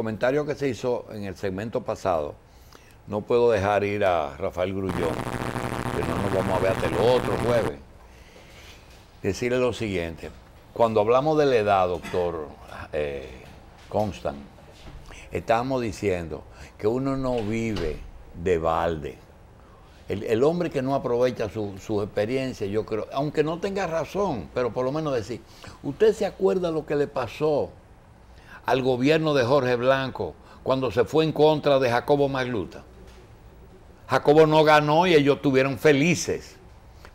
comentario que se hizo en el segmento pasado, no puedo dejar ir a Rafael Grullón, que no nos vamos a ver hasta el otro jueves. Decirle lo siguiente, cuando hablamos de la edad, doctor eh, Constant, estábamos diciendo que uno no vive de balde. El, hombre que no aprovecha su, su, experiencia, yo creo, aunque no tenga razón, pero por lo menos decir, ¿usted se acuerda lo que le pasó al gobierno de Jorge Blanco cuando se fue en contra de Jacobo Magluta? Jacobo no ganó y ellos estuvieron felices.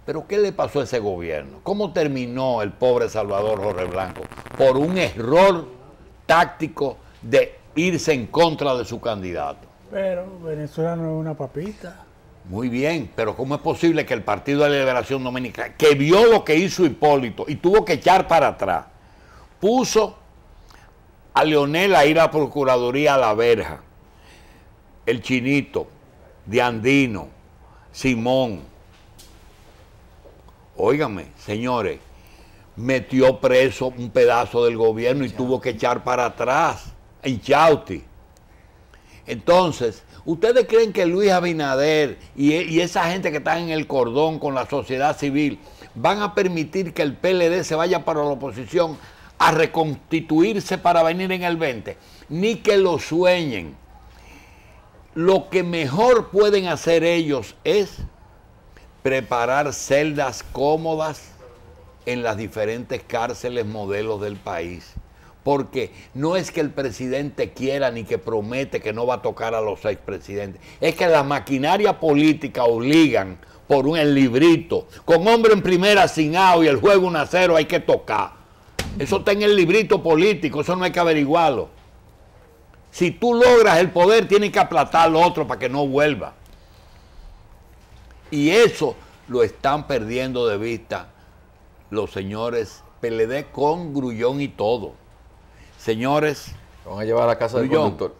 Pero ¿qué le pasó a ese gobierno? ¿Cómo terminó el pobre Salvador Jorge Blanco? Por un error táctico de irse en contra de su candidato. Pero Venezuela no es una papita. Muy bien, pero ¿cómo es posible que el Partido de la Liberación Dominicana, que vio lo que hizo Hipólito y tuvo que echar para atrás, puso a Leonel a ir a Procuraduría a la verja, el Chinito, de Andino, Simón, óigame, señores, metió preso un pedazo del gobierno y tuvo que echar para atrás en Chauti. Entonces, ¿ustedes creen que Luis Abinader y, esa gente que está en el cordón con la sociedad civil van a permitir que el PLD se vaya para la oposición a reconstituirse para venir en el 20? Ni que lo sueñen. Lo que mejor pueden hacer ellos es preparar celdas cómodas en las diferentes cárceles modelos del país porque no es que el presidente quiera ni que promete que no va a tocar a los seis presidentes, es que la maquinaria política obligan por un librito, con hombre en primera sin A y el juego 1 a 0 hay que tocar. Eso está en el librito político, eso no hay que averiguarlo. Si tú logras el poder, tienes que aplastar al otro para que no vuelva. Y eso lo están perdiendo de vista los señores PLD con Grullón y todo. Señores. Van a llevar a la casa del conductor.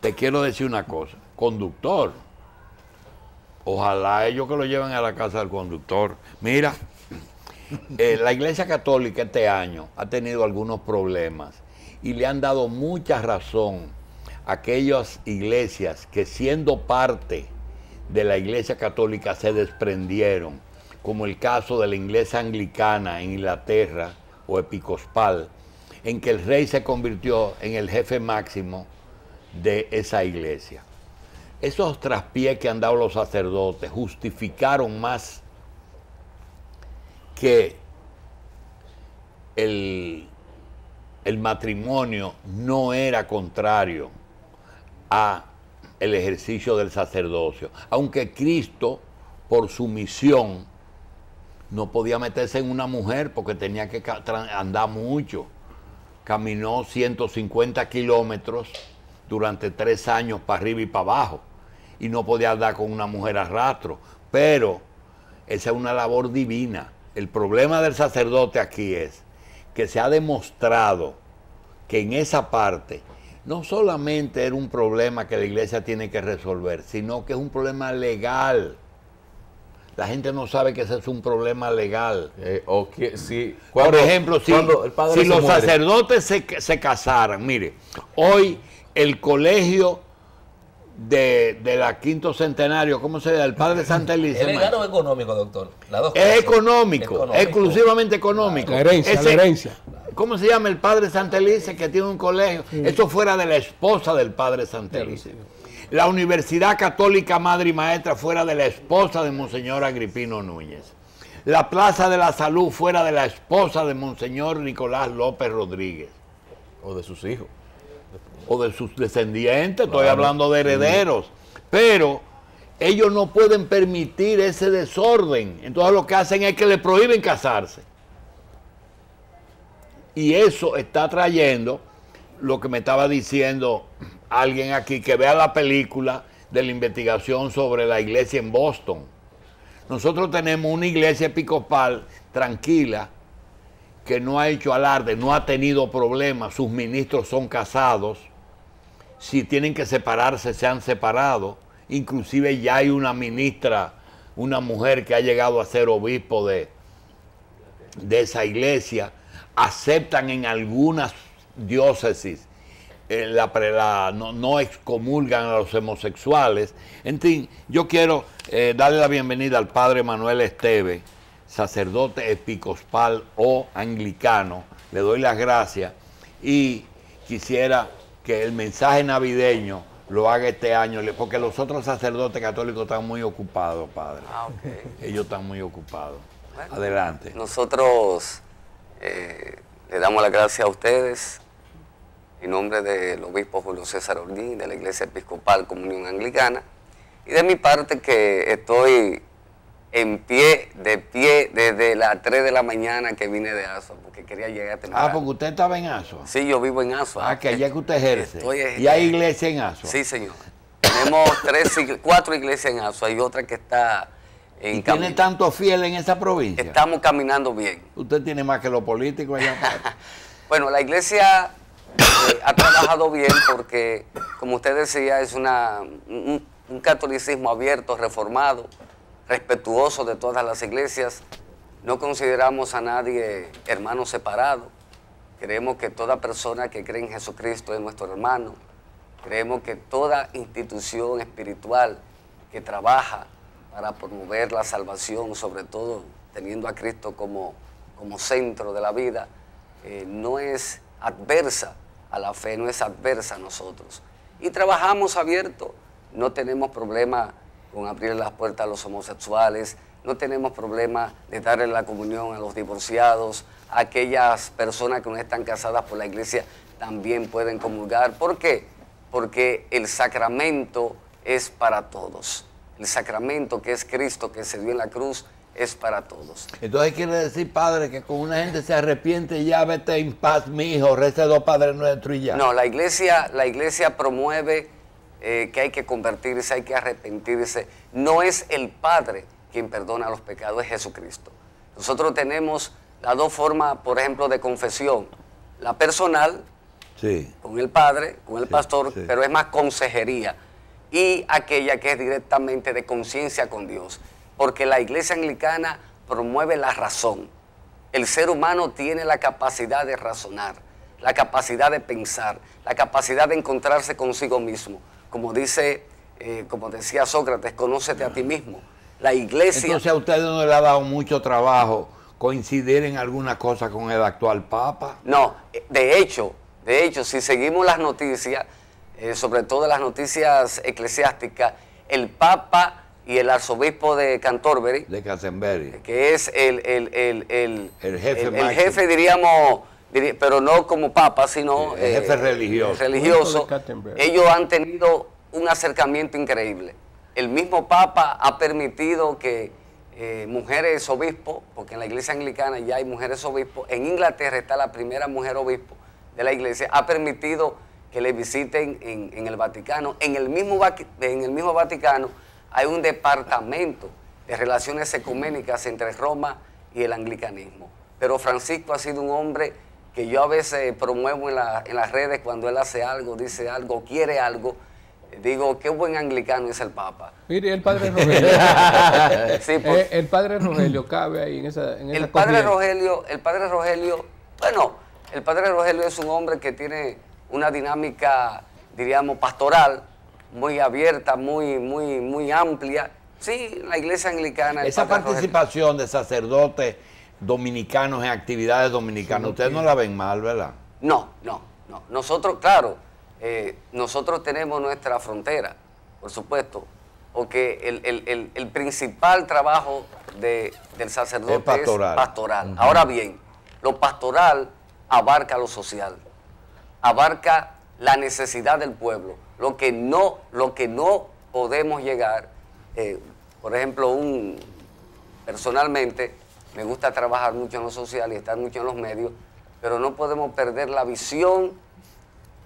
Te quiero decir una cosa. Conductor. Ojalá ellos que lo lleven a la casa del conductor. Mira, eh, la Iglesia Católica este año ha tenido algunos problemas y le han dado mucha razón a aquellas iglesias que siendo parte de la Iglesia Católica se desprendieron, como el caso de la Iglesia Anglicana en Inglaterra o Episcopal, en que el rey se convirtió en el jefe máximo de esa iglesia. Esos traspiés que han dado los sacerdotes justificaron más que el, el matrimonio no era contrario a el ejercicio del sacerdocio, aunque Cristo por su misión no podía meterse en una mujer porque tenía que andar mucho caminó 150 kilómetros durante tres años para arriba y para abajo y no podía andar con una mujer a rastro. Pero esa es una labor divina. El problema del sacerdote aquí es que se ha demostrado que en esa parte no solamente era un problema que la iglesia tiene que resolver, sino que es un problema legal. La gente no sabe que ese es un problema legal. Eh, o si, Por ejemplo, si, si los sacerdotes se, se, casaran, mire, hoy el colegio de, la quinto centenario, ¿cómo se llama? El padre Santa Elisa. ¿Es legal o económico, doctor? es económico, exclusivamente económico. La herencia, la herencia. ¿Cómo se llama el padre Santa Elisa que tiene un colegio? Eso fuera de la esposa del padre Santa Elisa la Universidad Católica Madre y Maestra fuera de la esposa de Monseñor Agripino Núñez, la Plaza de la Salud fuera de la esposa de Monseñor Nicolás López Rodríguez. O de sus hijos. O de sus descendientes, estoy hablando de herederos. Pero ellos no pueden permitir ese desorden. Entonces lo que hacen es que le prohíben casarse. Y eso está trayendo lo que me estaba diciendo alguien aquí que vea la película de la investigación sobre la iglesia en Boston. Nosotros tenemos una iglesia episcopal tranquila que no ha hecho alarde, no ha tenido problemas, sus ministros son casados, si tienen que separarse se han separado, inclusive ya hay una ministra, una mujer que ha llegado a ser obispo de, de esa iglesia, aceptan en algunas diócesis eh, la, la- no, no excomulgan a los homosexuales. En fin, yo quiero eh, darle la bienvenida al padre Manuel Esteve, sacerdote episcopal o anglicano. Le doy las gracias y quisiera que el mensaje navideño lo haga este año, porque los otros sacerdotes católicos están muy ocupados, padre. Ah, ok. Ellos están muy ocupados. Bueno. Adelante. Nosotros eh, le damos las gracias a ustedes en nombre del obispo Julio César Ordín, de la Iglesia Episcopal Comunión Anglicana, y de mi parte que estoy en pie, de pie, desde las 3 de la mañana que vine de Asua, porque quería llegar temprano. Ah, porque usted estaba en Asua. Sí, yo vivo en Asua. Ah, que allá que usted ejerce. Estoy y hay iglesia en Asua. Sí, señor. Tenemos tres, cuatro iglesias en Asua y otra que está en ¿Y tiene camino. tantos fieles en esa provincia? Estamos caminando bien. Usted tiene más que los políticos allá. Bueno, la iglesia eh, ha trabajado bien porque, como usted decía, es una, un, un catolicismo abierto, reformado, respetuoso de todas las iglesias. No consideramos a nadie hermano separado. Creemos que toda persona que cree en Jesucristo es nuestro hermano. Creemos que toda institución espiritual que trabaja para promover la salvación, sobre todo teniendo a Cristo como, como centro de la vida, eh, no es adversa a la fe, no es adversa a nosotros. Y trabajamos abierto, no tenemos problema con abrir las puertas a los homosexuales, no tenemos problema de darle la comunión a los divorciados, a aquellas personas que no están casadas por la iglesia también pueden comulgar. ¿Por qué? Porque el sacramento es para todos. El sacramento que es Cristo, que se dio en la cruz, es para todos. Entonces quiere decir, padre, que con una gente se arrepiente y ya vete en paz, mi hijo, dos padres nuestros y ya. No, la iglesia, la iglesia promueve eh, que hay que convertirse, hay que arrepentirse. No es el Padre quien perdona los pecados, es Jesucristo. Nosotros tenemos las dos formas, por ejemplo, de confesión. La personal, Sí. con el Padre, con el Sí, pastor, sí. pero es más consejería. Y aquella que es directamente de conciencia con Dios. Porque la iglesia anglicana promueve la razón. El ser humano tiene la capacidad de razonar, la capacidad de pensar, la capacidad de encontrarse consigo mismo. Como dice, eh, como decía Sócrates, conócete a ti mismo. La iglesia... Entonces a usted no le ha dado mucho trabajo coincidir en alguna cosa con el actual Papa. No, de hecho, de hecho, si seguimos las noticias, eh, sobre todo las noticias eclesiásticas, el Papa y el arzobispo de Canterbury, de Casenberry. que es el, el, el, el, El jefe jefe, diríamos, pero no como papa, sino el jefe religioso. religioso. Ellos han tenido un acercamiento increíble. El mismo papa ha permitido que eh, mujeres obispos, porque en la iglesia anglicana ya hay mujeres obispos, en Inglaterra está la primera mujer obispo de la iglesia, ha permitido que le visiten en, en el Vaticano. En el, mismo, Vaqui- en el mismo Vaticano hay un departamento de relaciones ecuménicas entre Roma y el anglicanismo. Pero Francisco ha sido un hombre que yo a veces promuevo en, la- en las redes cuando él hace algo, dice algo, quiere algo. Digo, qué buen anglicano es el Papa. Mire, el padre Rogelio. Sí, por- Eh, el padre Rogelio cabe ahí en esa. En esa El padre corriente. Rogelio, el padre Rogelio, bueno, el padre Rogelio es un hombre que tiene una dinámica, diríamos, pastoral, muy abierta, muy, muy, muy amplia. Sí, la iglesia anglicana. Esa Rogelio- participación de sacerdotes dominicanos en actividades dominicanas, ustedes no la ven mal, ¿verdad? No, no, no. Nosotros, claro, eh, nosotros tenemos nuestra frontera, por supuesto, porque el, el- el- el principal trabajo de- del sacerdote Es pastoral. pastoral. Ahora bien, lo pastoral abarca lo social, abarca la necesidad del pueblo, lo que no, lo que no podemos llegar, eh, por ejemplo, un, personalmente me gusta trabajar mucho en lo social y estar mucho en los medios, pero no podemos perder la visión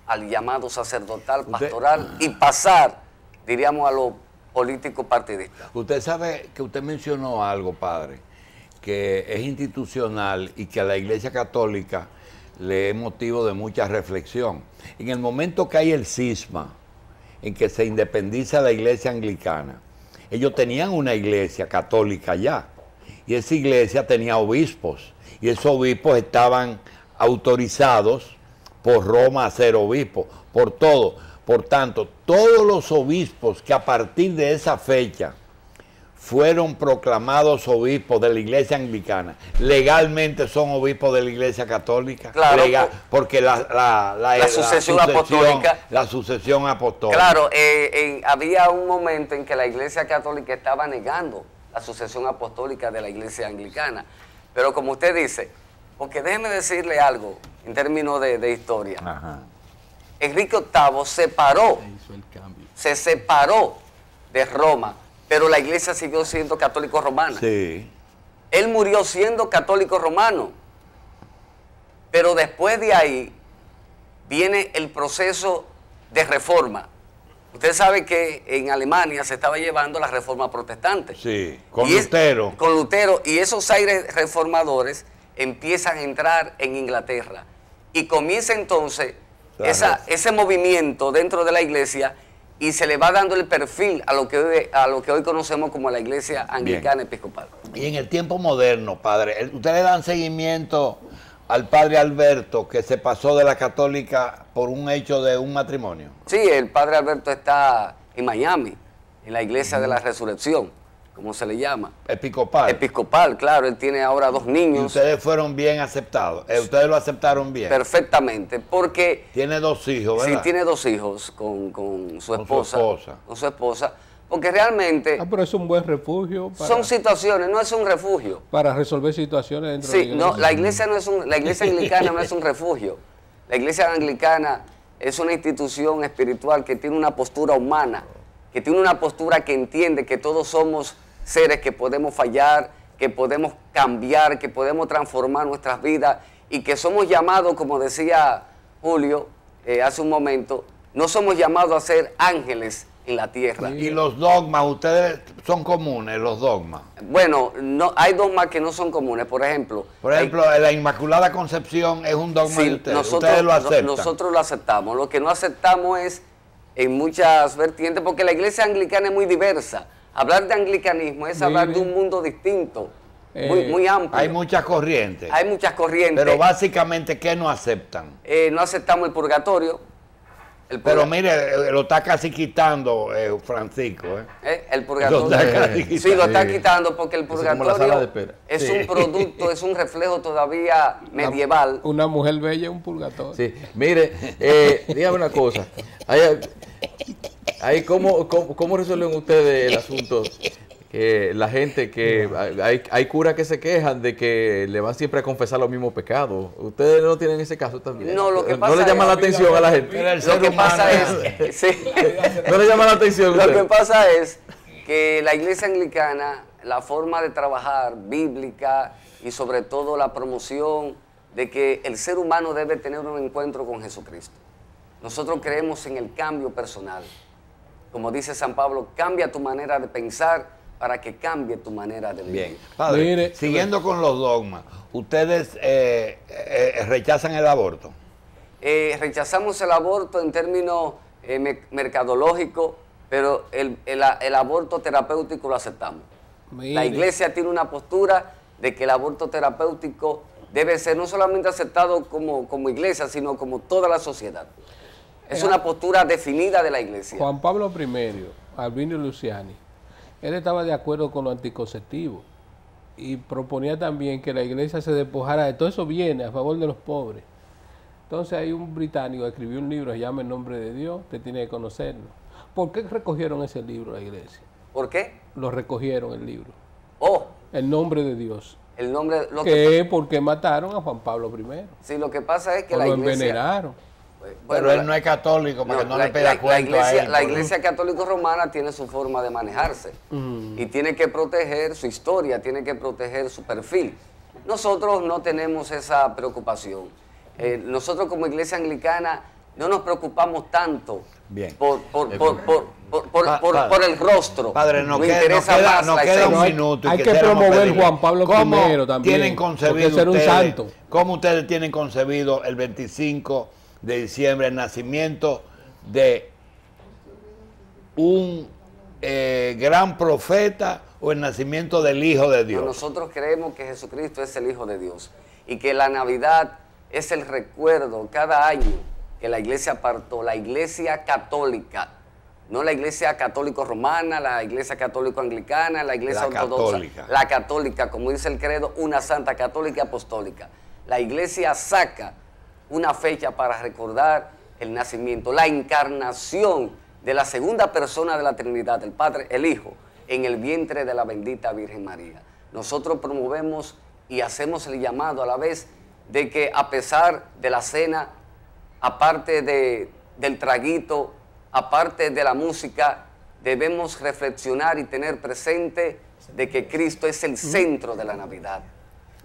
al llamado sacerdotal, pastoral y pasar, diríamos, a lo político partidista. Usted sabe que usted mencionó algo, padre, que es institucional y que a la Iglesia Católica le es motivo de mucha reflexión. En el momento que hay el cisma, en que se independiza la Iglesia Anglicana, ellos tenían una iglesia católica ya, y esa iglesia tenía obispos, y esos obispos estaban autorizados por Roma a ser obispos. por todo. Por tanto, todos los obispos que a partir de esa fecha fueron proclamados obispos de la iglesia anglicana, legalmente son obispos de la iglesia católica. Claro, Legal- porque la, la, la- La sucesión apostólica. La sucesión apostólica. Claro, eh, había un momento en que la Iglesia Católica estaba negando la sucesión apostólica de la Iglesia Anglicana. Pero como usted dice, porque déjeme decirle algo en términos de, de historia. Ajá. Enrique VIII el cambio. se separó de Roma, pero la Iglesia siguió siendo católico romana. Sí. Él murió siendo católico romano. Pero después de ahí viene el proceso de reforma. Usted sabe que en Alemania se estaba llevando la reforma protestante. Sí, con Y es- Lutero. con Lutero. Y esos aires reformadores empiezan a entrar en Inglaterra. Y comienza entonces esa- ese movimiento dentro de la iglesia y se le va dando el perfil a lo que hoy, a lo que hoy conocemos como la iglesia anglicana episcopal. Y en el tiempo moderno, padre, el- ¿ustedes dan seguimiento al padre Alberto que se pasó de la católica por un hecho de un matrimonio? Sí, el padre Alberto está en Miami, en la iglesia de la resurrección, como se le llama. Episcopal. Episcopal, claro, él tiene ahora dos y niños ustedes fueron bien aceptados. Eh, ustedes lo aceptaron bien. perfectamente, porque Tiene dos hijos, sí ¿verdad? tiene dos hijos con, con su Con su esposa. esposa. Con su esposa, porque realmente Ah, pero es un buen refugio para, son situaciones, no es un refugio. para resolver situaciones dentro de la iglesia. no, la iglesia no es un, la iglesia anglicana no es un refugio. La iglesia anglicana es una institución espiritual que tiene una postura humana, que tiene una postura que entiende que todos somos seres que podemos fallar, que podemos cambiar, que podemos transformar nuestras vidas y que somos llamados, como decía Julio eh, hace un momento, no somos llamados a ser ángeles en la tierra. Y los dogmas, ustedes son comunes, los dogmas. Bueno, no, hay dogmas que no son comunes. Por ejemplo, Por hay- ejemplo, la Inmaculada Concepción es un dogma Sí, de ustedes. nosotros, ustedes lo aceptan. nosotros lo aceptamos. Lo que no aceptamos es en muchas vertientes, porque la iglesia anglicana es muy diversa. Hablar de anglicanismo es hablar de un mundo distinto, muy, Eh, muy amplio. Hay muchas corrientes. Hay muchas corrientes. Pero básicamente, ¿qué no aceptan? Eh, no aceptamos el purgatorio. El, Pero mire, eh, lo está casi quitando eh, Francisco. ¿eh? eh, el purgatorio. está Sí, lo está quitando porque el Eso es como la purgatorio sala de espera. es Sí. un producto, es un reflejo todavía medieval. Una mujer bella es un purgatorio. Sí, mire, eh, dígame una cosa. Hay ¿cómo, cómo, cómo resuelven ustedes el asunto? Que la gente que. Hay, hay curas que se quejan de que le van siempre a confesar los mismos pecados. ¿Ustedes no tienen ese caso también? No, lo que ¿No pasa le llama es- la atención a la gente? Lo que pasa es, sí. ¿No le llama la atención a Lo que pasa es que la iglesia anglicana, la forma de trabajar bíblica y sobre todo la promoción de que el ser humano debe tener un encuentro con Jesucristo. Nosotros creemos en el cambio personal. Como dice San Pablo, cambia tu manera de pensar para que cambie tu manera de vivir. Bien, padre, Mire, siguiendo con los dogmas, ¿ustedes eh, eh, rechazan el aborto? Eh, rechazamos el aborto en términos eh, me- mercadológicos, pero el, el- el aborto terapéutico lo aceptamos. Mire. La iglesia tiene una postura de que el aborto terapéutico debe ser no solamente aceptado como, como iglesia, sino como toda la sociedad. Es una postura definida de la iglesia. Juan Pablo I, Albino Luciani, él estaba de acuerdo con lo anticonceptivo y proponía también que la iglesia se despojara de todo eso bienes a favor de los pobres. Entonces hay un británico que escribió un libro, se llama El nombre de Dios, usted tiene que conocerlo. ¿Por qué recogieron ese libro la iglesia? ¿Por qué? Lo recogieron el libro, Oh, El nombre de Dios. el nombre... Lo que, Que es porque mataron a Juan Pablo I. sí, lo que pasa es que O la lo iglesia... envenenaron. Bueno, Pero la- él no es católico, para que no la, le pida la- la cuento a iglesia, él. la por- iglesia católico romana tiene su forma de manejarse y tiene que proteger su historia, tiene que proteger su perfil. Nosotros no tenemos esa preocupación. Eh, nosotros como iglesia anglicana no nos preocupamos tanto Bien. por, por, por, por, por, por- Pa- por- padre. por el rostro. Padre, nos Nos queda, nos interesa queda- más nos la queda esencia. un minuto. y hay que promover pedirle, Juan Pablo ¿cómo I también, tienen porque concebido ser un ustedes, santo. ¿Cómo ustedes tienen concebido el 25 de diciembre el nacimiento de un eh, gran profeta o el nacimiento del Hijo de Dios? Nosotros creemos que Jesucristo es el Hijo de Dios y que la Navidad es el recuerdo cada año que la iglesia apartó, la iglesia católica, no la iglesia católico romana, la iglesia católico anglicana, la iglesia La ortodoxa, católica. la católica, como dice el credo, una santa católica y apostólica. La iglesia saca una fecha para recordar el nacimiento, la encarnación de la segunda persona de la Trinidad, el Padre, el Hijo, en el vientre de la bendita Virgen María. Nosotros promovemos y hacemos el llamado a la vez de que a pesar de la cena, aparte de- del traguito, aparte de la música, debemos reflexionar y tener presente de que Cristo es el centro de la Navidad.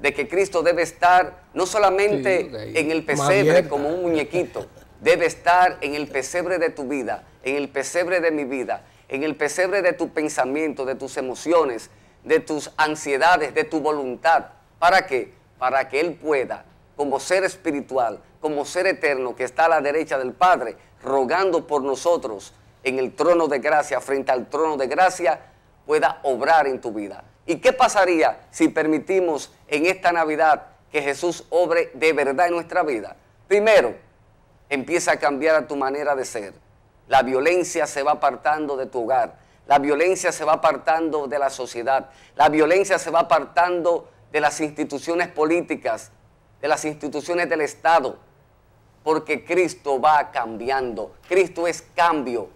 De que Cristo debe estar no solamente Sí, en el pesebre como un muñequito, debe estar en el pesebre de tu vida, en el pesebre de mi vida, en el pesebre de tu pensamiento, de tus emociones, de tus ansiedades, de tu voluntad. ¿Para qué? Para que Él pueda, como ser espiritual, como ser eterno que está a la derecha del Padre, rogando por nosotros en el trono de gracia, frente al trono de gracia, pueda obrar en tu vida. ¿Y qué pasaría si permitimos en esta Navidad que Jesús obre de verdad en nuestra vida? Primero, empieza a cambiar a tu manera de ser. La violencia se va apartando de tu hogar. La violencia se va apartando de la sociedad. La violencia se va apartando de las instituciones políticas, de las instituciones del Estado. Porque Cristo va cambiando. Cristo es cambio.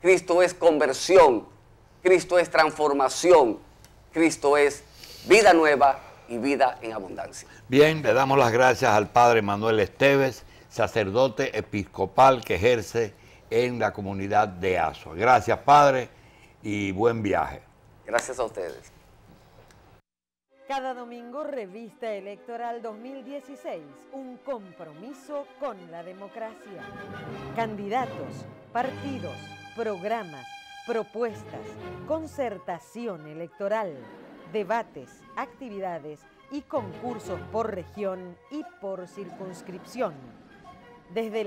Cristo es conversión. Cristo es transformación. Cristo es vida nueva y vida en abundancia. Bien, le damos las gracias al padre Manuel Esteves, sacerdote episcopal que ejerce en la comunidad de Azua. Gracias, padre, y buen viaje. Gracias a ustedes. Cada domingo Revista Electoral 2016, un compromiso con la democracia. Candidatos, partidos, programas, propuestas, concertación electoral, debates, actividades y concursos por región y por circunscripción. Desde